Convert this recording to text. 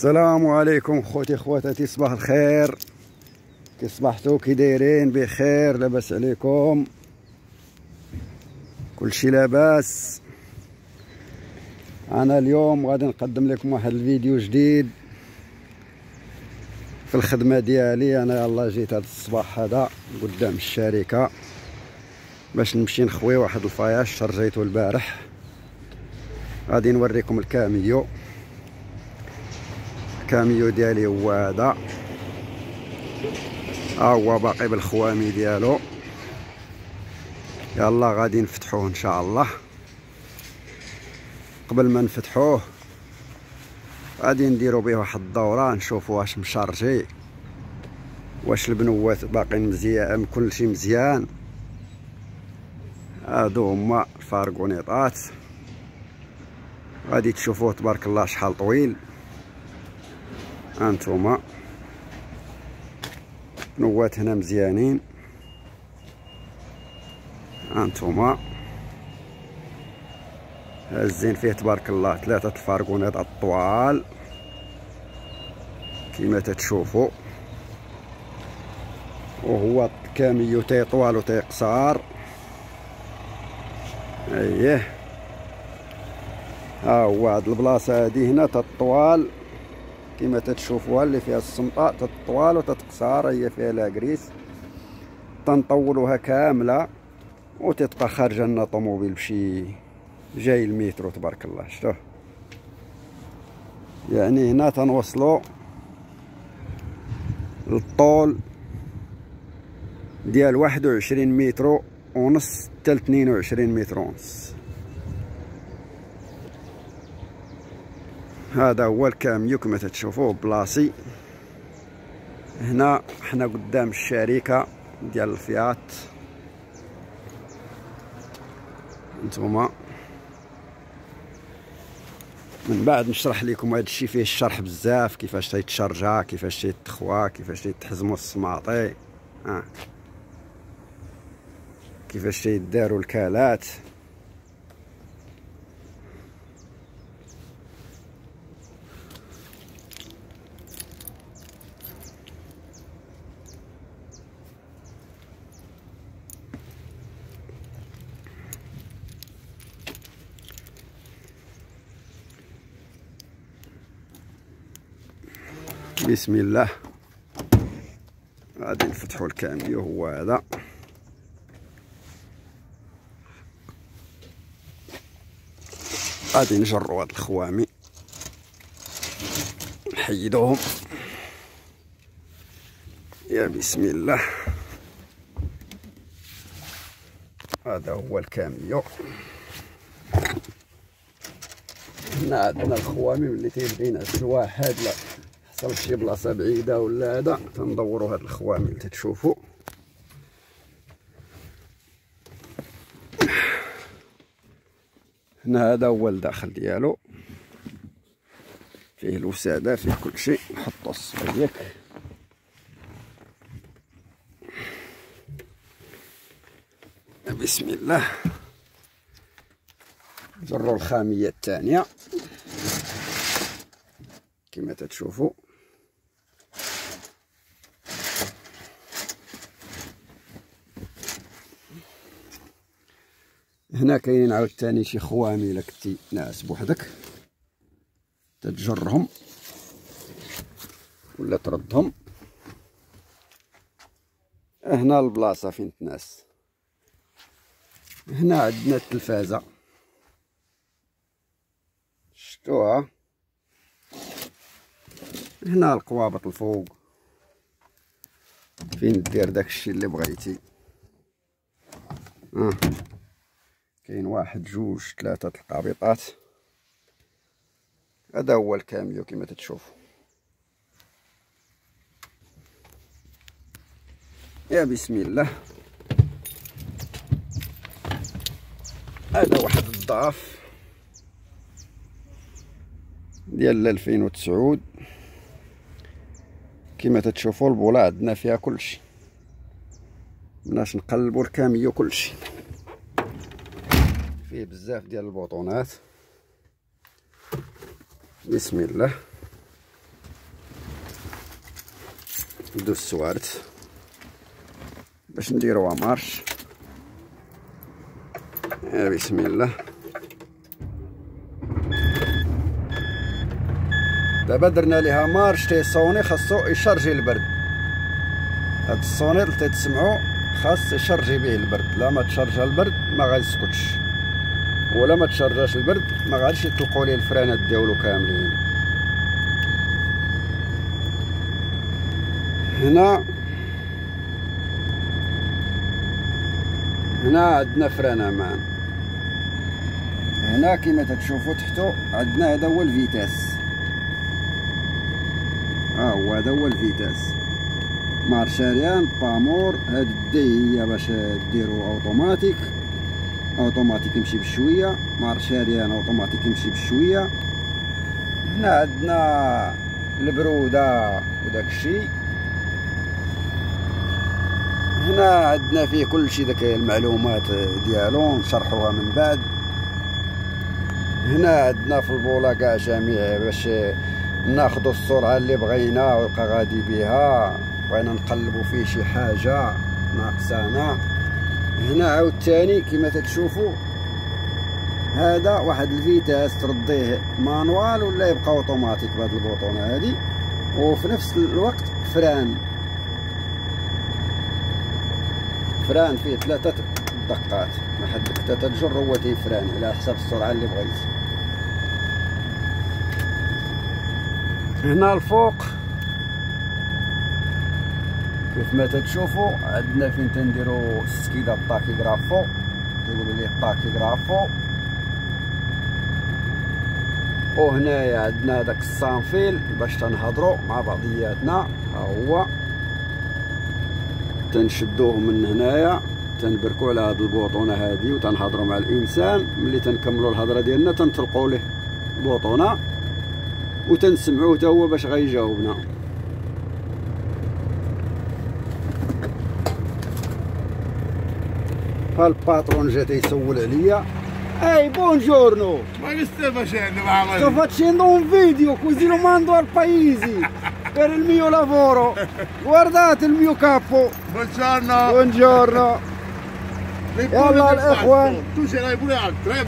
السلام عليكم خوتي خواتاتي صباح الخير. كي صبحتو كي دايرين؟ بخير لاباس عليكم. كلشي لاباس. أنا اليوم غادي نقدم لكم واحد الفيديو جديد. في الخدمة ديالي أنا يلاه جيت هذا الصباح هذا قدام الشركة باش نمشي نخوي واحد الفياش شرجيته البارح. غادي نوريكم الكاميو. الكاميو ديالي هو هذا. ها هو باقي بالخوامي ديالو. يلا غادي نفتحوه إن شاء الله. قبل ما نفتحوه غادي نديرو به واحد الدورة نشوفو واش مشارجي واش البنوات باقيين مزيان كلشي مزيان. هادو هما الفارغونيطات غادي تشوفوه تبارك الله شحال طويل. هانتوما نوات هنا مزيانين. هانتوما هازين فيه تبارك الله. ثلاثة الفارغونات الطوال. كما تتشوفوا. وهو كاميو تي طوال وتي قصار. اييه ها هو هاد البلاصة هادي هنا تطوال كما تتشوفوها اللي فيها السمطه تطوال وتتقصار هي فيها la graisse تنطولوها كاملة وتبقى خارجه لنا طوموبيل بشي جاي المترو تبارك الله. شتوه يعني هنا تنوصلو الطول ديال واحد وعشرين مترو ونص حتى لتنين وعشرين متر ونص. هذا هو الكاميو كما تتشوفوه بلاصي هنا حنا قدام الشركة ديال الفيات. نتوما من بعد نشرح لكم هذا الشيء فيه الشرح بزاف كيفاش تيتشرجا كيفاش تيتخوا كيفاش تيتحزموا السماطي. آه. كيفاش تيداروا الكالات. بسم الله. غادي نفتحوا الكاميو هو هذا. غادي نجروا هاد الخوامي. نحيدوهم. يا بسم الله. هذا هو الكاميو. هنا عندنا الخوامي اللي تيبغينا شي واحد حصل شي بلاصة بعيدة ولا هذا؟ تندوروا هاد الخوامي اللي تتشوفوا. هنا هذا هو الداخل ديالو. فيه الوسادة فيه كل شيء. نحطو الصبيك بسم الله. نجرو الخامية الثانية. كما تتشوفوا. هنا كاينين عاوتاني شي خوامي إلا كنتي ناعس بوحدك. تتجرهم ولا تردهم. هنا البلاصة فين تناس هنا عندنا التلفازة. شفتوها هنا القوابط الفوق. فين دير داكشي اللي بغيتي. آه. كاين واحد جوج ثلاثة القابطات. هذا هو الكاميو كما تتشوفوا. يا بسم الله. هذا واحد الضعف ديال 2009 كما تتشوفوا البوله عندنا فيها كلشي. مناش نقلبوا الكاميو كلشي. فيه بزاف ديال البطونات بسم الله. ندو السوارت باش نديروها marche. يا بسم الله. دابا درنا ليها marche تيصوني خاصو يشارجي البرد. هاد الصوني اللي تسمعو خاص يشارجي به البرد. لا ما تشارجا البرد ما غيسكتش. ولا ما تشارجاش البرد ما غاديش يطلقوا ليه الفرانات ديالو كاملين. هنا هنا عندنا frein أمان هنا كما تتشوفوا تحتو عندنا هذا هو ال vitesse. ها هو هذا هو ال vitesse. marche arrière point mort هاد ال D هي باش ديرو automatique. automatique يمشي بشوية marche arrière automatique يمشي بشوية. هنا عندنا البرودة وداك الشيء. هنا عندنا فيه كل شيء داك المعلومات ديالو نشرحوها من بعد. هنا عندنا في البولا كاع جميع باش ناخذ السرعة اللي بغينا ويبقى غادي بها. بغينا نقلبوا فيه شي حاجة ناقصانا. هنا عاوتاني كما تتشوفوا هذا واحد ال vitesse ترديه manuel ولا يبقى أوتوماتيك بهاد البوطونه هادي؟ وفي نفس الوقت frein. frein فيه ثلاثة دقات. ما حدك تتجر هو تيفران على حسب السرعة اللي بغيت. هنا الفوق. كيف ما تتشوفوا عندنا فين تنديروا ال disque د ال tachygraphe كيقولوا ليه الطاكيغرافو وهنايا عندنا داك الصانفيل باش تنهضروا مع بعضياتنا. ها هو. تنشدوه من هنايا. تنبركو على هاد البوطونة هادي وتنهضروا مع الإنسان. ملي تنكملوا الهضرة ديالنا تنطلقوا ليه البوطونة. وتنسمعوه حتى هو باش غيجاوبنا. فالباترون جا تيسول عليا اي بونجورنو Ma che stai facendo, mamma? sto facendo un video così lo mando al paese per il mio lavoro guardate il mio capo Buongiorno. buongiorno Lei E allora, pure del eh, Juan. fatto. Tu ce l'hai pure altro, eh?